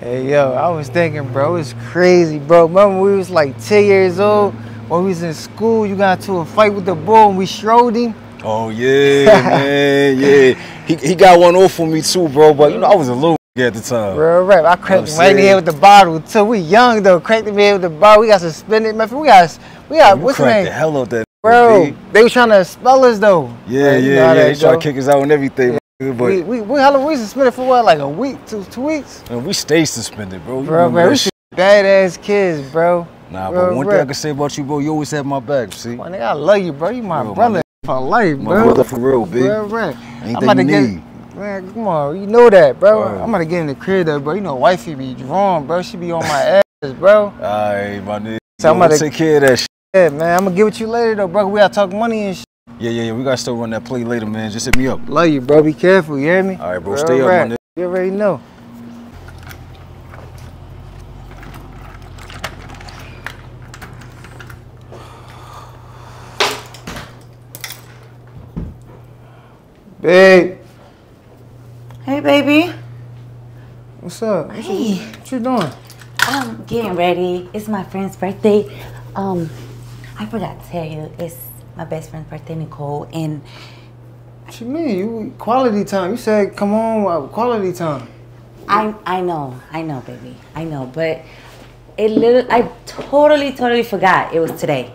Hey yo, I was thinking, bro, it's crazy, bro. Remember we was like 10 years old when we was in school. You got into a fight with the bull and we strode him. Oh yeah, man, yeah. He, he got one off for me too, bro. But you know I was a little at the time. Real rap. I cracked him right in the head with the bottle too. We young though. Cracked him in the head with the bottle. We got suspended, man. We got we got you what's the cracked the hell out that bro? They was trying to expel us though. Yeah, Man, yeah, yeah. tried go. to kick us out and everything. But We we we, how long we suspended for what? Like a week, two two weeks. And we stay suspended, bro. You Bro, man, we shit? some badass kids, bro. Nah, Real but one thing I can say about you, bro, you always have my back. See, My nigga, I love you, bro. You my Bro, my brother for life, bro. my bro. brother for real, big. Real rap. Anything I'm about to you get, need. man. Come on, you know that, bro. I'm about to get in the crib, though, bro. You know, wifey be drawn, bro. She be on my ass, bro. Alright, my nigga. So I'm about to- take care of that shit. Yeah, man. I'm gonna get with you later, though, bro. We gotta talk money and shit. Yeah, yeah, yeah. We gotta still run that play later, man. Just hit me up. Love you, bro. Be careful. You hear me? All right, bro. Real Stay up, my rap. You already know. Babe, Hey, baby. what's up? What, you, Hey. what you doing? I'm getting ready. It's my friend's birthday. Um, I forgot to tell you, it's my best friend's birthday, Nicole, and What you mean? You quality time. You said come on, quality time. I I know, I know, baby, I know, but it little I totally, totally forgot it was today.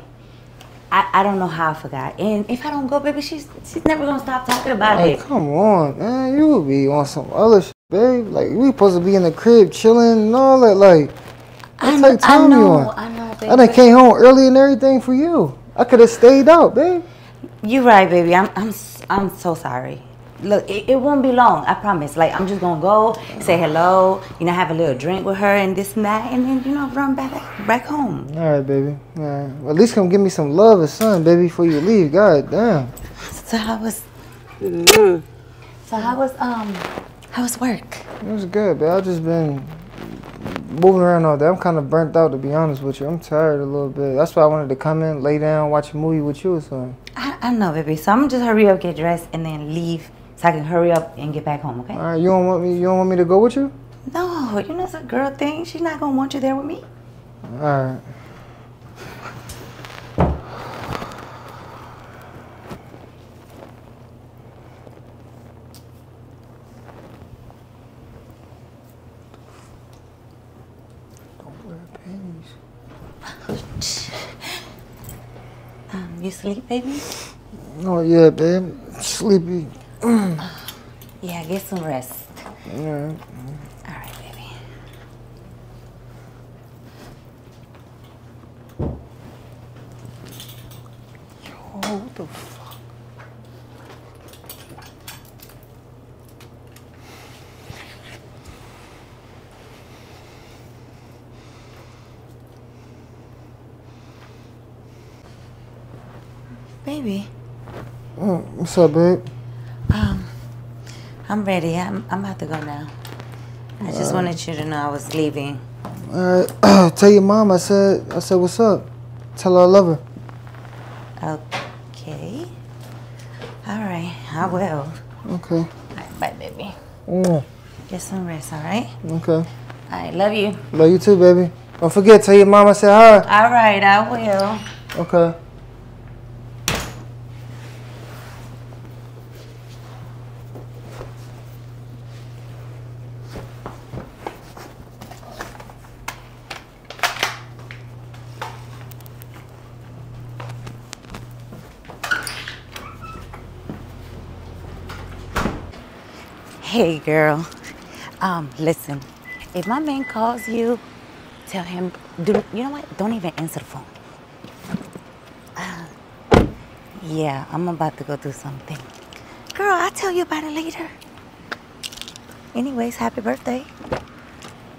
I, I don't know how I forgot, and if I don't go, baby, she's she's never gonna stop talking about Like, it. come on, man. You would be on some other shit, babe. Like, we supposed to be in the crib chilling and all that. Like, I, what know, type I time you know, on? I know, baby. I done came home early and everything for you. I could have stayed out, babe. You're right, baby. I'm I'm s- I'm so sorry. Look, it, it won't be long. I promise. Like I'm just gonna go say hello, you know, have a little drink with her and this and that, and then you know run back back home. All right, baby. All right. Well, at least come give me some love or something, baby, before you leave. God damn. So how was? So how was um how was work? It was good, babe. I've just been moving around all day. I'm kind of burnt out, to be honest with you. I'm tired a little bit. That's why I wanted to come in, lay down, watch a movie with you or something. I, I know, baby. So I'm gonna just hurry up, get dressed, and then leave so I can hurry up and get back home. Okay? All right. You don't want me? You don't want me to go with you? No, you know it's a girl thing. She's not gonna want you there with me. All right. Don't wear panties. Um, you sleep, baby? Oh yeah, babe. Sleepy. Yeah, get some rest. All right. All right, baby. Oh, what the fuck? Baby, Oh, what's up, babe? um, I'm ready. I'm, I'm about to go now. I just wanted you to know I was leaving. All right. Tell your mom I said I said what's up. Tell her I love her. Okay. All right, I will. Okay. All right, bye, baby. Mm, Get some rest, all right? okay. All right, love you. Love you too, baby. Don't forget, tell your mom I said hi. All right, I will. Okay. Hey, girl. Um, listen, if my man calls you, tell him, do you know what? Don't even answer the phone. Yeah, I'm about to go do something. Girl, I'll tell you about it later. Anyways, happy birthday. All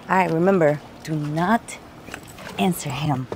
right, remember, do not answer him.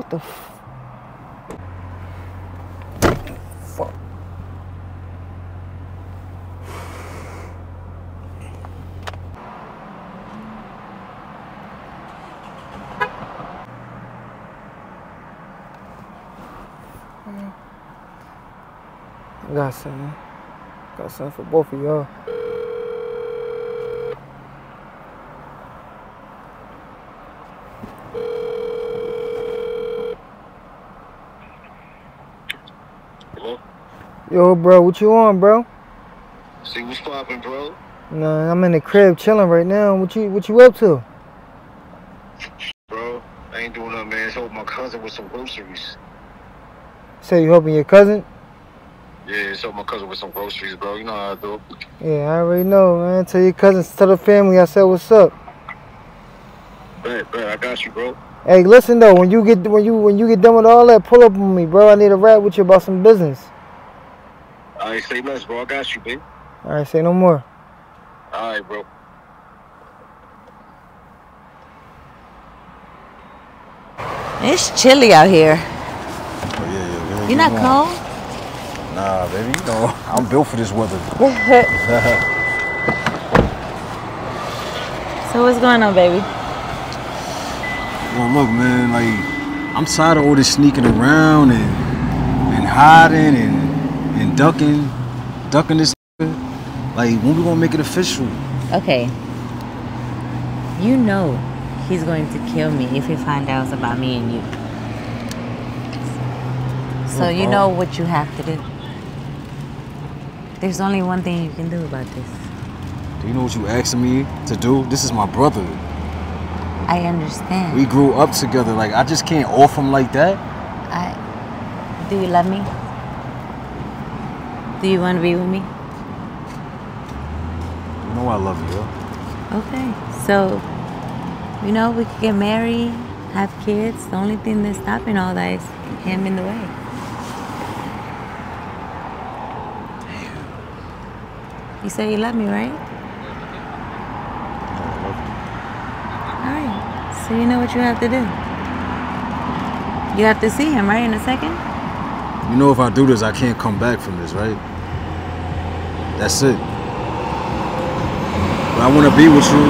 What the f- fuck? Got something. Got something for both of y'all. Yo, bro, what you on, bro? See what's poppin', bro? Nah, I'm in the crib chilling right now. What you what you up to? Bro, I ain't doing nothing, man. Just help my cousin with some groceries. Say you helping your cousin? Yeah, just help my cousin with some groceries, bro. You know how I do. Yeah, I already know, man. Tell your cousins, tell the family I said what's up. Bet, bet, I got you, bro. Hey, listen though, when you get when you when you get done with all that, pull up on me, bro. I need a rap with you about some business. All right, say less, bro. I got you, babe. All right, say no more. All right, bro. It's chilly out here. Oh, yeah, yeah, yeah. You not cold? Nah, baby, you know, I'm built for this weather. So what's going on, baby? Well, look, man, like, I'm tired of all this sneaking around and and hiding and and ducking, ducking this. Like, when we gonna make it official? Okay. You know he's going to kill me if he finds out about me and you. So you know what you have to do. There's only one thing you can do about this. Do you know what you asking me to do? This is my brother. I understand. We grew up together. Like, I just can't off him like that. I do you love me? Do you want to be with me? You know I love you. Okay. So, you know, we could get married, have kids. The only thing that's stopping all that is him in the way. You say you love me, right? I love you. All right. So you know what you have to do. You have to see him, right, in a second? You know, if I do this, I can't come back from this, right? That's it. But I want to be with you. You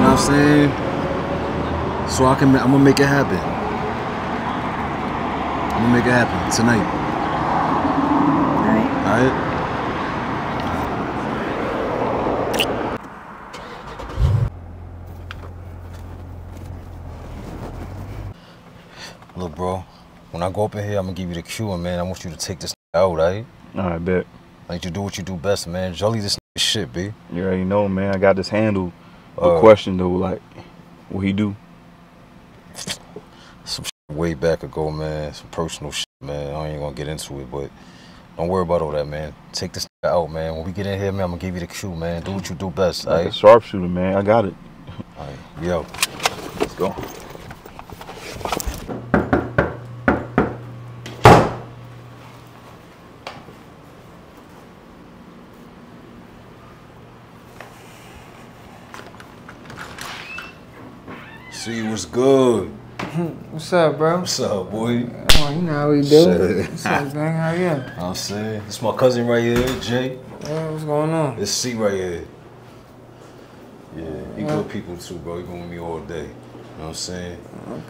know what I'm saying? So I can, I'm gonna make it happen. I'm gonna make it happen tonight. All right. All right? Look, bro. When I go up in here, I'm gonna give you the cue, and man, I want you to take this out, right? All right, bet. I need you to do what you do best, man. Jolly this shit, B. You already know, man. I got this handle. The Uh, question though, like, what he do? Some shit way back ago, man. Some personal shit, man. I ain't gonna get into it, but don't worry about all that, man. Take this out, man. When we get in here, man, I'm gonna give you the cue, man. Do what you do best, Like a sharpshooter, man. I got it. Alright, yo. Let's go. See what's good. What's up, bro? What's up, boy? Oh, you know how we do. Shit. What's up, gang? How you? know I'm saying? it's my cousin right here, Jay. Yeah, what's going on? This C right here. Yeah, he Yeah. good people too, bro. He been with me all day. You know what I'm saying?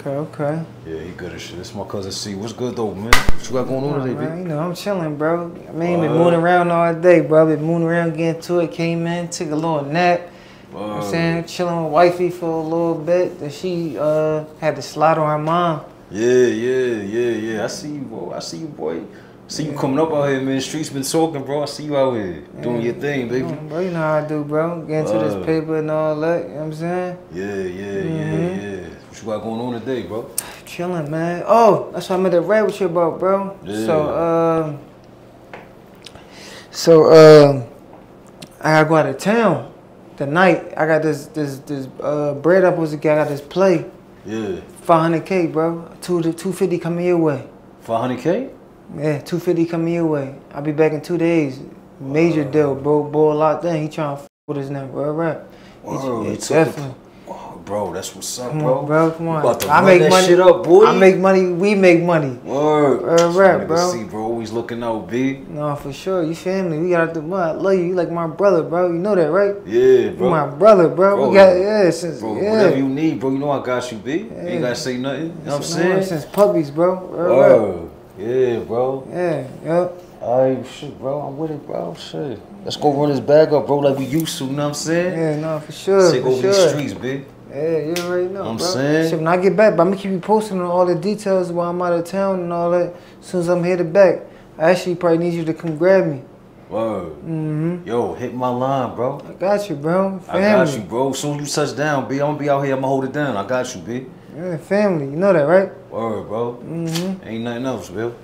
Okay, okay. Yeah, he good as shit. This my cousin C. What's good though, man? What you got going on today, man, you know, I'm chilling, bro. I mean, been Word. mooning around all day, bro. Been mooning around, getting to it. Came in, took a little nap. You know I'm saying? Chilling with wifey for a little bit. Then she uh, had to slide on her mom. Yeah, yeah, yeah, yeah. I see you, bro. I see you, boy. See you coming up out here, man. Streets been talking, bro. I see you out here doing your thing, baby. Mm, Bro, you know how I do, bro. Getting to this paper and all that. You know what I'm saying? Yeah, yeah, Mhm. yeah, yeah. What you got going on today, bro? Chilling, man. Oh, that's what I meant to rap with you about, bro. Yeah. So, um, so, um, I gotta go out of town tonight. I got this, this, this, uh, bread up was I got this play, Yeah. 500k, bro. Two to 250 coming your way. 500K? Yeah, 250 coming your way. I'll be back in two days. Major deal, bro. Boy locked in. He trying to f with us now, bro. Right? Word, Yeah, he took definitely. Bro, that's what's up, Come bro. bro. Come on. about to I make money. shit up, boy. I make money. We make money. Word. Word, rap, bro. See, bro, always looking out, B. No, for sure. You family. We got the mud. I love you. You like my brother, bro. You know that, right? Yeah, You bro. my brother, bro. Bro, we got yeah since Bro, yeah. whatever you need, bro, you know I got you, B. You ain't gotta say nothing. You know what I'm saying? Since puppies, bro. Word. Word. Yeah, bro. Yeah, yep. Alright, shit, bro. I'm with it, bro. Shit. Let's go run this bag up, bro, like we used to, you know what I'm saying? Yeah, no, for sure. Take over sure. these streets, B. Yeah, you already know, I'm bro. saying? Shit, when I get back, but I'm gonna keep you posting on all the details while I'm out of town and all that. As soon as I'm headed back, I actually probably need you to come grab me. Word. Mm-hmm. Yo, hit my line, bro. I got you, bro. Family. I got you, bro. As soon as you touch down, B, I'm gonna be out here. I'm gonna hold it down. I got you, B. Yeah, family. You know that, right? Word, bro. Mm-hmm. Ain't nothing else, Bill.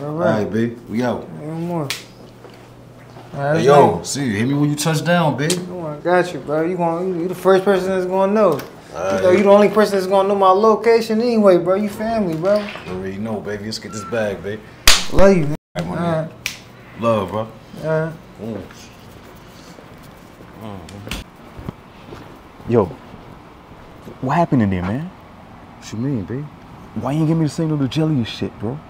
All All right. right, B. We out. No more. All right, Hey, yo, see, hit me when you touch down, B. Oh, I got you, bro. You going you, you the first person that's gonna know. You know, you the only person that's gonna know my location anyway, bro. You family, bro. You already know, baby. Let's get this bag, baby. Love you, man. All right, my All man. right. Love, bro. All right. Mm. Yo, what happened in there, man? What you mean, B? Why you ain't give me the signal to jelly and shit, bro?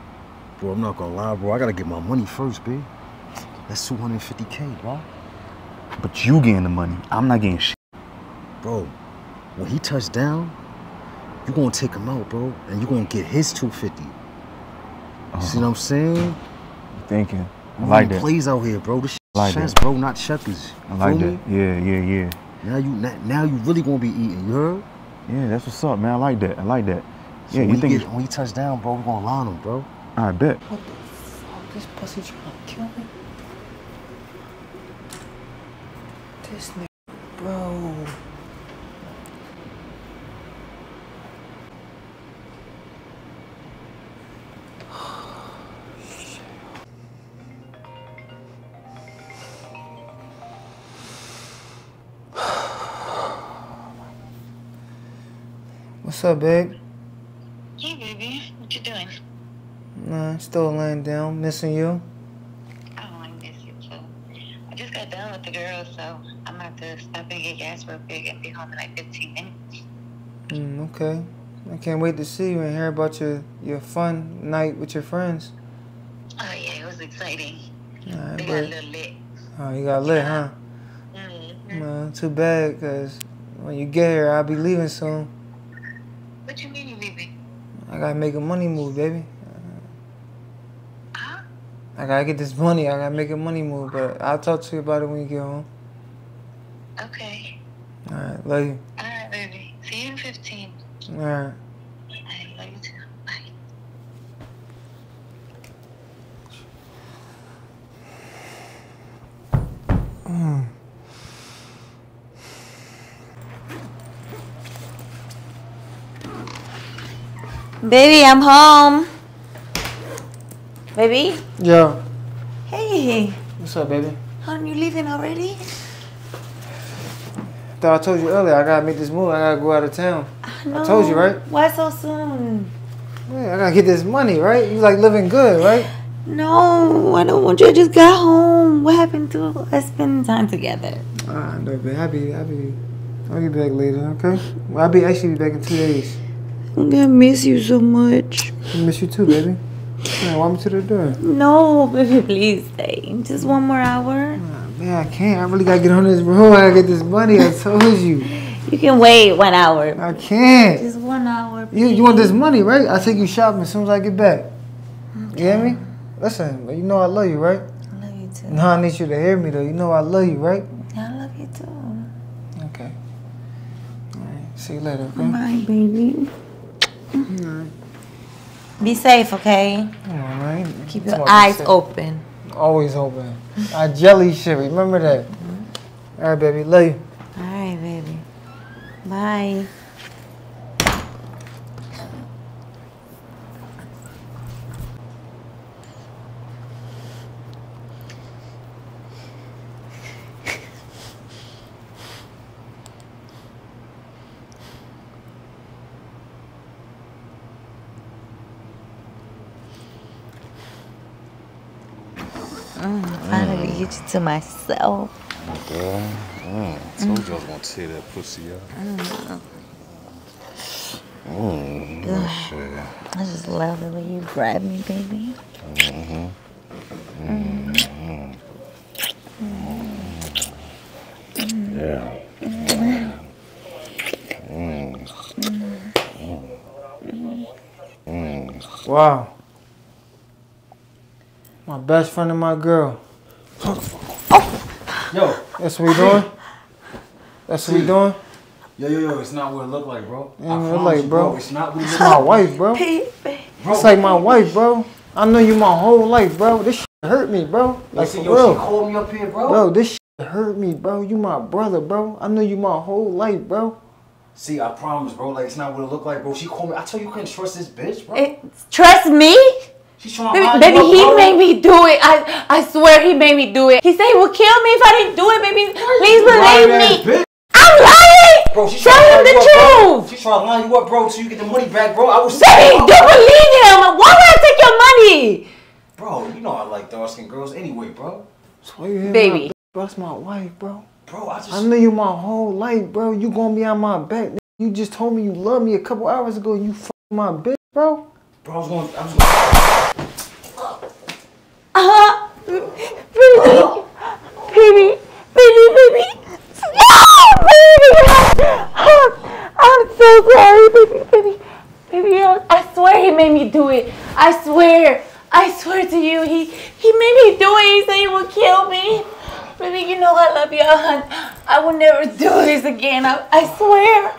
Bro, I'm not gonna lie, bro. I gotta get my money first, B. That's 250K, bro. But you getting the money. I'm not getting shit. Bro, when he touched down, you gonna take him out, bro, and you gonna get his 250. You see what uh-huh. I'm saying? Thinking. I We like running that. plays out here, bro. This shit I like chess, that. bro, not checkers. I like that. me? Yeah, yeah, yeah. Now you now, now you really gonna be eating, you heard? Yeah, that's what's up, man. I like that. I like that. So Yeah, when you think get, when he touch down, bro, we gonna line him, bro. I bet. What the fuck? This pussy trying to kill me? This nigga, bro. What's up, babe? Hey, baby. What you doing? Nah, still laying down, missing you. Oh, I miss you too. I just got done with the girls, so I'm gonna have to stop and get gas real quick and be home in like 15 minutes. Mm, okay. I can't wait to see you and hear about your, your fun night with your friends. Oh yeah, it was exciting. Alright, They got a little lit. oh, you got lit, huh? Mm-hmm. Man, too bad, because when you get here, I'll be leaving soon. What you mean you leaving? I gotta make a money move, baby. Huh? I gotta get this money. I gotta make a money move, but I'll talk to you about it when you get home. Okay. Alright, love you. All right, baby. See you in 15. Alright. I love you too. Bye. Baby, I'm home. Baby? Yeah. Hey, what's up, baby? hon, you leaving already? Thought I told you earlier, I gotta make this move. I gotta go out of town. No. told you, right? Why so soon? Yeah, I gotta get this money, right? You like living good, right? No, I don't want you. I just got home. What happened to us spending time together? Ah, no, babe. I'll be, I'll be, I'll be back later, okay? Well, I'll be actually be back in two days. I'm gonna miss you so much. I miss you too, baby. Man, walk me to the door. No, baby, please stay. Just one more hour. Man, I can't. I really gotta get on this road. I gotta get this money. I told you. You can wait one hour. I can't. Just one hour. You, you want this money, right? I'll take you shopping as soon as I get back. You hear me? Listen, you know I love you, right? I love you too. No, I need you to hear me though. You know I love you, right? I love you too. Okay. All right. See you later, okay? Bye, baby. Be safe, okay? All right. Keep your eyes open. Always open. I jelly shit. Remember that. Mm-hmm. All right, baby. Love you. All right, baby. Bye. need you to myself. My girl, mm, I told mm. you I was gonna tear that pussy up. Mm. Mm, shit. I just love the way you grab me, baby. Mm-hmm. Mm. Mm. Yeah. Mm-hmm. Wow. My best friend and my girl. Yo, That's what we doing? That's what we doing? yo, yo, yo, it's not what it look like, bro. I Yeah, it promise like, you, bro. It's not what it It's look my wife, bro. Baby. It's like my wife, bro. I know you my whole life, bro. This shit hurt me, bro. Like see, for yo, real. she called me up here, bro. Bro, this shit hurt me, bro. You my brother, bro. I know you my whole life, bro. See, I promise, bro. Like, it's not what it look like, bro. She called me. I told you, you couldn't trust this bitch, bro. It, trust me? She's Baby, baby he bro. made me do it. I I swear he made me do it. He said he would kill me if I didn't do it, baby. Please believe me. bitch. I'm lying. Bro, she's Tell trying to him the line you up, bro. truth. She's trying to line you up, bro, so you get the money back, bro. I was Baby, don't believe him. Why would I take your money? Bro, you know I like dark skinned girls anyway, bro. Swear you Baby. My, bro, that's my wife, bro. Bro, I just. I know you my whole life, bro. You gonna be on my back. nigga. You just told me you love me a couple hours ago. You f my bitch, bro. Bro, I was going. I was going. Uh-huh. Baby. Baby. Baby, baby. No, baby. I'm so sorry, baby, baby. Baby, I I swear he made me do it. I swear. I swear to you, he he made me do it. He said he would kill me. Baby, you know I love you. I, I will never do this again. I, I swear.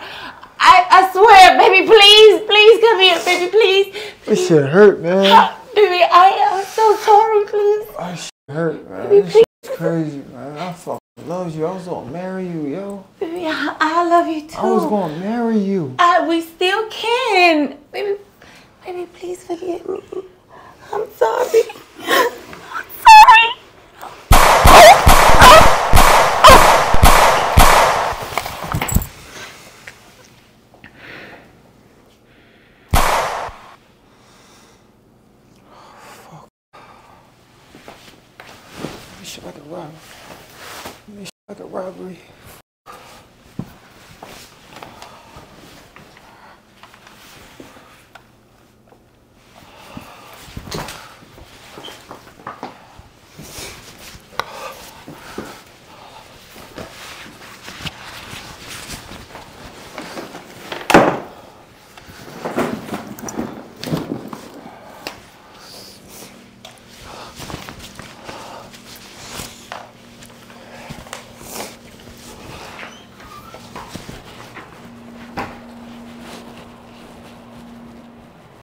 I, I swear, baby, please, please come here, baby, please. This shit hurt, man. Baby, I am so sorry, please. Oh, this shit hurt, man. This shit's crazy, man. I fucking love you. I was gonna marry you, yo. Baby, I, I love you too. I was gonna marry you. I, we still can. Baby, baby, please forgive me. I'm sorry.